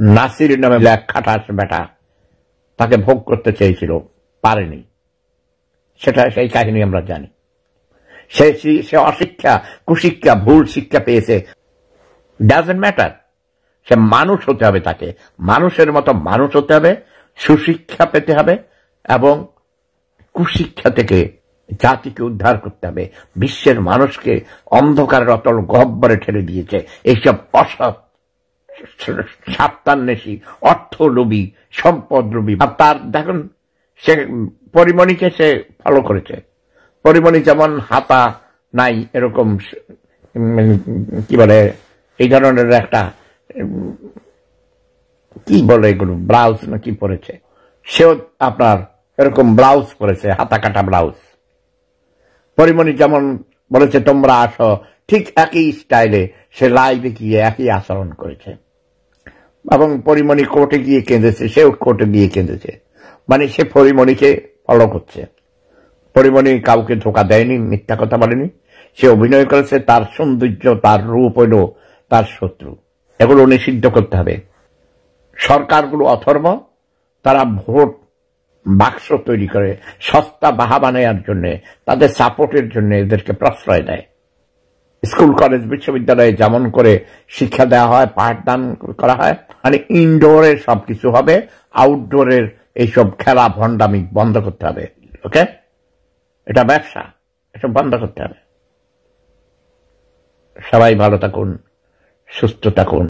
নাসির নামে এক খাটাস বেটা। তাকে ভোগ করতে চেয়েছিল, পারেনি। সেটা সেই কাহিনী আমরা জানি। সে সে অশিক্ষা, কুশিক্ষা, ভুল শিক্ষা পেয়েছে। ডাজেন্ট ম্যাটার সে মানুষ হতে হবে তাকে। মানুষের মতো মানুষ হতে হবে, সুশিক্ষা পেতে হবে এবং কুশিক্ষা থেকে জাতিকে উদ্ধার করতে হবে। বিশ্বের মানুষকে অন্ধকারের অতল গহ্বরে ঠেলে দিয়েছে। এইসব অসৎ সাপ্তান্বেষী, অর্থলোভী, সম্পদলোভী। আর তার দেখুন, সে পরিমণিকে সে ফলো করেছে। পরিমণি যেমন হাতা নাই এরকম কি বলে, এই ধরনের একটা কি বলে এগুলো ব্লাউজ না কি পরেছে। সেও আপনার এরকম ব্লাউজ পরেছে, হাতা কাটা ব্লাউজ পরিমণি যেমন বলেছে, তোমরা আসো। ঠিক একই স্টাইলে সে লাইভে গিয়ে একই আচরণ করেছে। এবং পরিমণি কোর্টে গিয়ে কেঁদেছে সেও কোর্টে গিয়ে কেঁদেছে। মানে সে পরিমণিকে ফলো করছে। পরিমণি কাউকে ধোকা দেয়নি, মিথ্যা কথা বলেনি। সে অভিনয় করেছে, তার সৌন্দর্য, তার রূপ হইল তার শত্রু। এগুলো নিষিদ্ধ করতে হবে। সরকারগুলো অথর্ব তারা ভোট বাক্স তৈরি করে, সস্তা বাহা নেওয়ার জন্য, তাদের সাপোর্টের জন্য এদেরকে প্রশ্রয় দেয়। স্কুল, কলেজ, বিশ্ববিদ্যালয়ে যেমন করে শিক্ষা দেওয়া হয়, পাঠদান করা হয় মানে ইনডোরের সবকিছু হবে আউটডোরের এইসব খেলা ভণ্ডামি বন্ধ করতে হবে, ওকে? এটা ব্যবসা এসব বন্ধ করতে হবে। সবাই ভালো থাকুন, সুস্থ থাকুন।